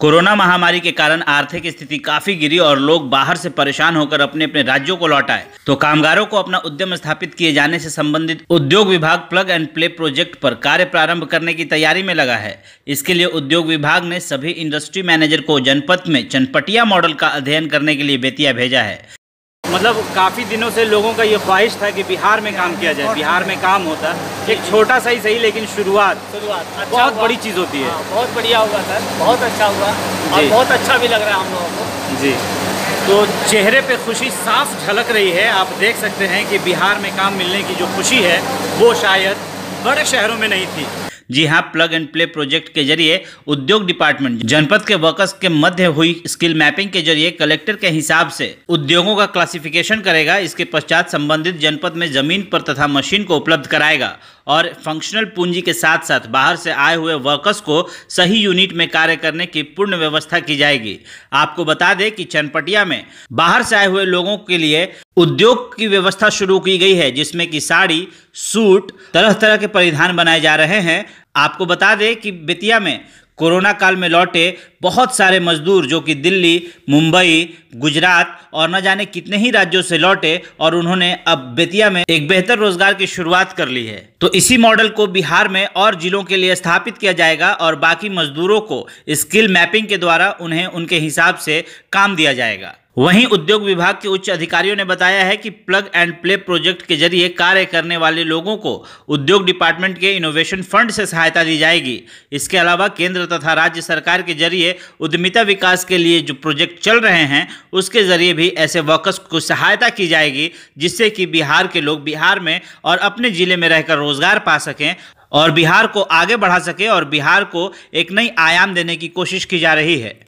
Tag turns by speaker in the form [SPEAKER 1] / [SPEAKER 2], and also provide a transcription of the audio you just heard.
[SPEAKER 1] Corona महामारी के कारण आर्थिक स्थिति काफ़ी गिरी और लोग बाहर से परेशान होकर अपने अपने राज्यों को लौट आए। तो कामगारों को अपना उद्यम स्थापित किए जाने से संबंधित उद्योग विभाग प्लग एंड प्ले प्रोजेक्ट पर कार्य प्रारंभ करने की तैयारी में लगा है। इसके लिए उद्योग विभाग ने सभी इंडस्ट्री मैनेजर को जनपद में चनपटिया मॉडल का अध्ययन करने के लिए बेतिया भेजा है।
[SPEAKER 2] मतलब काफ़ी दिनों से लोगों का ये ख्वाहिश था कि बिहार में काम किया जाए बिहार में काम होता। एक छोटा सा ही सही लेकिन शुरुआत
[SPEAKER 3] शुरुआत। अच्छा
[SPEAKER 2] बहुत बड़ी चीज़ होती है।
[SPEAKER 3] हाँ, बहुत बढ़िया हुआ सर बहुत अच्छा हुआ और। बहुत अच्छा भी लग रहा है हम लोगों को।
[SPEAKER 2] जी। तो चेहरे पे खुशी साफ़ झलक रही है। आप देख सकते हैं कि बिहार में काम मिलने की जो खुशी है वो शायद बड़े शहरों में नहीं थी।
[SPEAKER 1] जी हाँ प्लग एंड प्ले प्रोजेक्ट के ज़रिए उद्योग डिपार्टमेंट जनपद के वर्कर्स के मध्य हुई स्किल मैपिंग के ज़रिए कलेक्टर के हिसाब से उद्योगों का क्लासिफिकेशन करेगा। इसके पश्चात संबंधित जनपद में ज़मीन पर तथा मशीन को उपलब्ध कराएगा और फंक्शनल पूंजी के साथ साथ बाहर से आए हुए वर्कर्स को सही यूनिट में कार्य करने की पूर्ण व्यवस्था की जाएगी। आपको बता दें कि चनपटिया में बाहर से आए हुए लोगों के लिए उद्योग की व्यवस्था शुरू की गई है, जिसमें कि साड़ी, सूट तरह तरह के परिधान बनाए जा रहे हैं। आपको बता दें कि बेतिया में कोरोना काल में लौटे बहुत सारे मजदूर, जो कि दिल्ली, मुंबई, गुजरात और न जाने कितने ही राज्यों से लौटे और उन्होंने अब बेतिया में एक बेहतर रोज़गार की शुरुआत कर ली है। तो इसी मॉडल को बिहार में और जिलों के लिए स्थापित किया जाएगा और बाकी मजदूरों को स्किल मैपिंग के द्वारा उन्हें उनके हिसाब से काम दिया जाएगा। वहीं उद्योग विभाग के उच्च अधिकारियों ने बताया है कि प्लग एंड प्ले प्रोजेक्ट के ज़रिए कार्य करने वाले लोगों को उद्योग डिपार्टमेंट के इनोवेशन फंड से सहायता दी जाएगी। इसके अलावा केंद्र तथा राज्य सरकार के ज़रिए उद्यमिता विकास के लिए जो प्रोजेक्ट चल रहे हैं, उसके ज़रिए भी ऐसे वर्कर्स को सहायता की जाएगी, जिससे कि बिहार के लोग बिहार में और अपने ज़िले में रहकर रोज़गार पा सकें और बिहार को आगे बढ़ा सके और बिहार को एक नई आयाम देने की कोशिश की जा रही है।